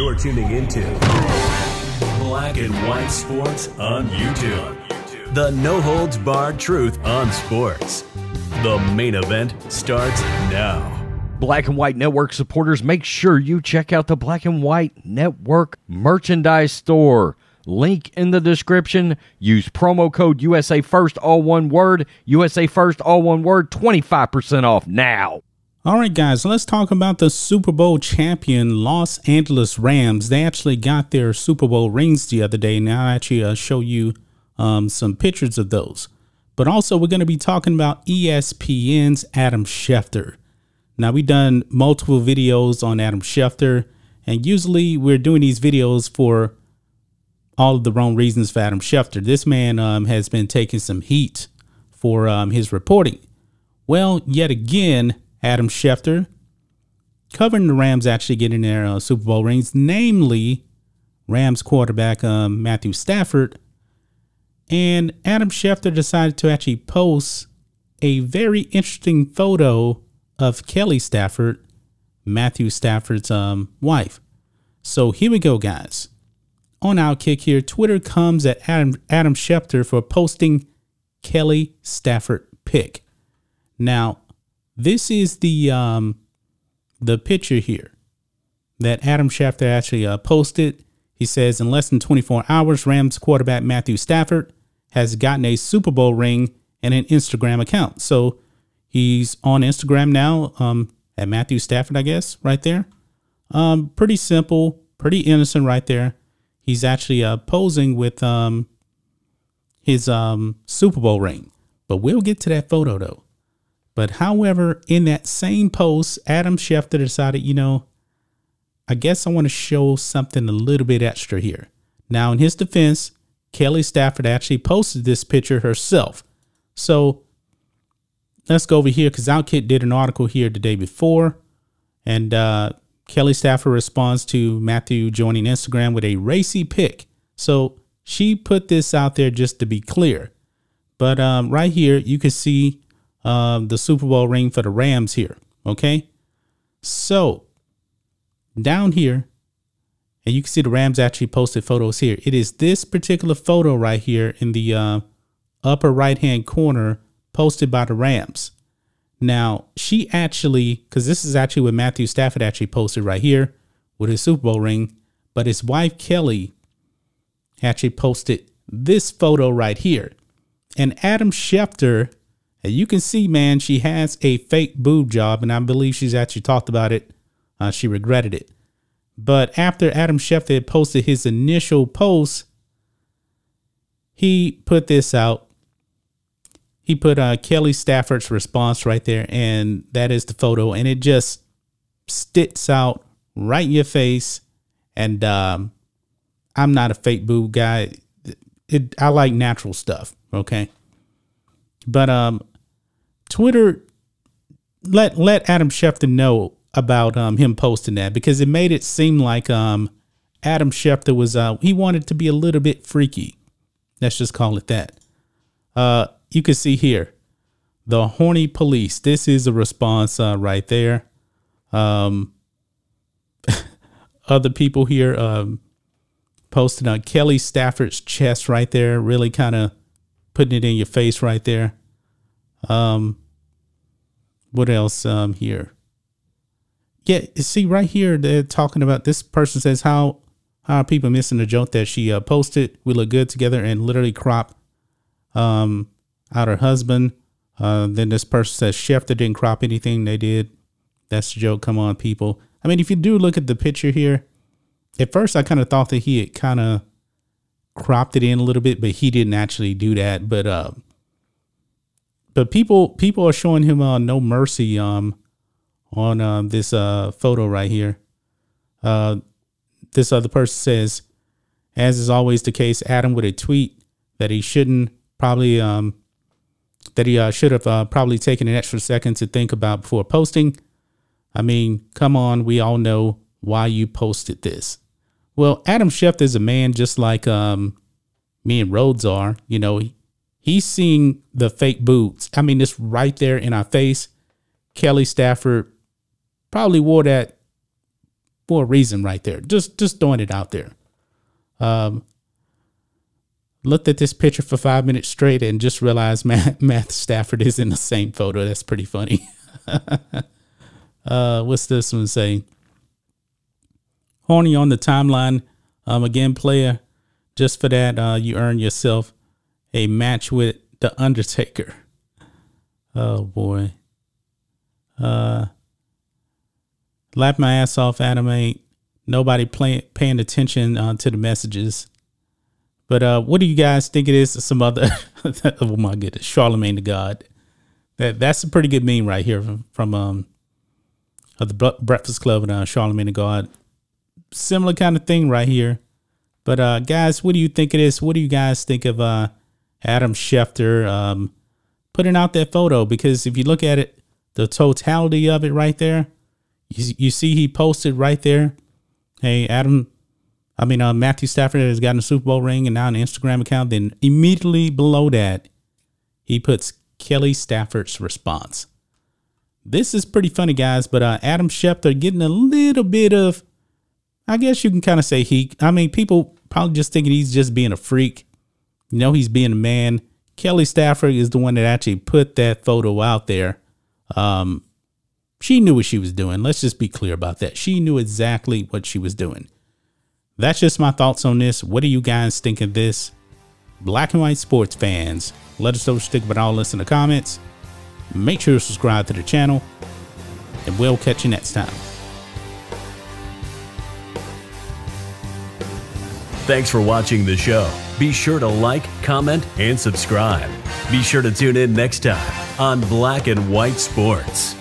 You're tuning into Black and White Sports on YouTube. The no holds barred truth on sports. The main event starts now. Black and White Network supporters, make sure you check out the Black and White Network merchandise store. Link in the description. Use promo code USA First, all one word. USA First, all one word. 25% off now. All right, guys, let's talk about the Super Bowl champion Los Angeles Rams. They actually got their Super Bowl rings the other day. Now, I'll actually uh, show you um, some pictures of those. But also, we're going to be talking about ESPN's Adam Schefter. Now, we've done multiple videos on Adam Schefter, and usually we're doing these videos for all of the wrong reasons for Adam Schefter. This man um, has been taking some heat for um, his reporting. Well, yet again, Adam Schefter, covering the Rams actually getting their uh, Super Bowl rings, namely Rams quarterback um, Matthew Stafford. And Adam Schefter decided to actually post a very interesting photo of Kelly Stafford, Matthew Stafford's um, wife. So here we go, guys. On our kick here, Twitter comes at Adam, Adam Schefter for posting Kelly Stafford pic. Now, this is the um, the picture here that Adam Schefter actually uh, posted. He says, in less than 24 hours, Rams quarterback Matthew Stafford has gotten a Super Bowl ring and an Instagram account. So he's on Instagram now um, at Matthew Stafford, I guess, right there. Um, pretty simple, pretty innocent right there. He's actually uh, posing with um, his um, Super Bowl ring. But we'll get to that photo though. But however, in that same post, Adam Schefter decided, you know, I guess I want to show something a little bit extra here. Now, in his defense, Kelly Stafford actually posted this picture herself. So let's go over here because OutKick did an article here the day before. And uh, Kelly Stafford responds to Matthew joining Instagram with a racy pic. So she put this out there just to be clear. But um, right here, you can see um, the Super Bowl ring for the Rams here. Okay. So down here, and you can see the Rams actually posted photos here. It is this particular photo right here in the uh, upper right hand corner posted by the Rams. Now, she actually, because this is actually what Matthew Stafford actually posted right here with his Super Bowl ring, but his wife Kelly actually posted this photo right here. And Adam Schefter and you can see, man, she has a fake boob job, and I believe she's actually talked about it. Uh, she regretted it. But after Adam Schefter had posted his initial post, he put this out. He put uh, Kelly Stafford's response right there, and that is the photo, and it just sticks out right in your face. And um, I'm not a fake boob guy. It, I like natural stuff. Okay. But um, Twitter let let Adam Schefter know about um, him posting that because it made it seem like um, Adam Schefter was uh, he wanted to be a little bit freaky. Let's just call it that. Uh, you can see here the horny police. This is a response uh, right there. Um, other people here um, posted on Kelly Stafford's chest right there, really kind of putting it in your face right there. Um, what else um here? Yeah, see right here they're talking about this person says how how are people missing the joke that she uh, posted? We look good together and literally crop um out her husband. Uh, then this person says chef that didn't crop anything. They did. That's the joke. Come on, people. I mean, if you do look at the picture here, at first I kind of thought that he had kind of cropped it in a little bit, but he didn't actually do that. But uh, but people people are showing him uh, no mercy um on uh, this uh photo right here. Uh, this other person says, as is always the case, Adam with a tweet that he shouldn't probably um that he uh, should have uh, probably taken an extra second to think about before posting. I mean, come on, we all know why you posted this. Well, Adam Schefter is a man just like um, me and Rhodes are. You know, he, He's seeing the fake boots. I mean, it's right there in our face. Kelly Stafford probably wore that for a reason right there. Just just throwing it out there. Um, looked at this picture for five minutes straight and just realized Matt, Matt Stafford is in the same photo. That's pretty funny. uh, what's this one say? Horny on the timeline. Um, again, player, just for that, uh, you earn yourself a match with the Undertaker. Oh boy. Uh, lap my ass off, anime. Nobody playing paying attention uh, to the messages. But uh, what do you guys think it is? Some other, oh my goodness, Charlemagne the God. That that's a pretty good meme right here from, from um, the Breakfast Club and uh, Charlemagne the God. Similar kind of thing right here. But uh, guys, what do you think it is? What do you guys think of uh, Adam Schefter um, putting out that photo? Because if you look at it, the totality of it right there, you, you see he posted right there. Hey, Adam I mean, uh, Matthew Stafford has gotten a Super Bowl ring and now an Instagram account. Then immediately below that, he puts Kelly Stafford's response. This is pretty funny, guys, but uh, Adam Schefter getting a little bit of, I guess you can kind of say he, I mean, people probably just thinking he's just being a freak. You know, he's being a man. Kelly Stafford is the one that actually put that photo out there. Um, she knew what she was doing. Let's just be clear about that. She knew exactly what she was doing. That's just my thoughts on this. What do you guys think of this? Black and white sports fans, let us know what you think about all this in the comments. Make sure to subscribe to the channel, and we'll catch you next time. Thanks for watching the show. Be sure to like, comment, and subscribe. Be sure to tune in next time on Black and White Sports.